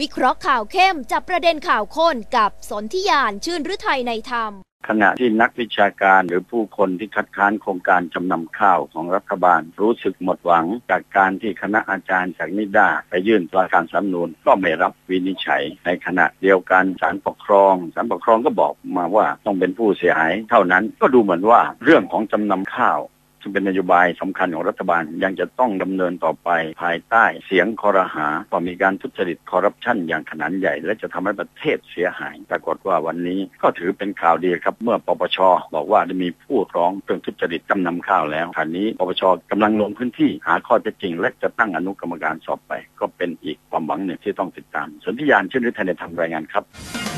วิเคราะห์ข่าวเข้มจับประเด็นข่าวข้นกับสนธิยานชื่นฤทัยในธรรม ขณะที่นักวิชาการหรือผู้คนที่คัดค้านโครงการจำนำข้าวของรัฐบาล รู้สึกหมดหวัง จากการที่คณะอาจารย์จากนิด้าไปยื่นตัวการสำนูนก็ไม่รับวินิจฉัย ในขณะเดียวกันศาลปกครองศาลปกครองก็บอกมาว่าต้องเป็นผู้เสียหายเท่านั้นก็ดูเหมือนว่าเรื่องของจำนำข้าว ซึ่งเป็นนโยบายสำคัญของรัฐบาลยังจะต้องดำเนินต่อไป ภายใต้เสียงคอรหาว่ามีการทุจริตคอร์รัปชันอย่างขนาดใหญ่ และจะทำให้ประเทศเสียหาย ปรากฏว่าวันนี้ก็ถือเป็นข่าวดีครับ เมื่อปปชบอกว่าได้มีผู้ร้องเรื่องทุจริตจำนำข้าวแล้วคราวนี้ปปชกำลังลงพื้นที่หาข้อเท็จจริง และจะตั้งอนุกรรมการสอบไป ก็เป็นอีกความหวังหนึ่งที่ต้องติดตามสนธิยานชื่นฤทัยในทำรายงานครับ